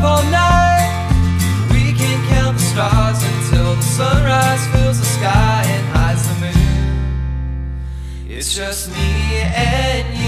up all night. We can count the stars until the sunrise fills the sky and hides the moon. It's just me and you.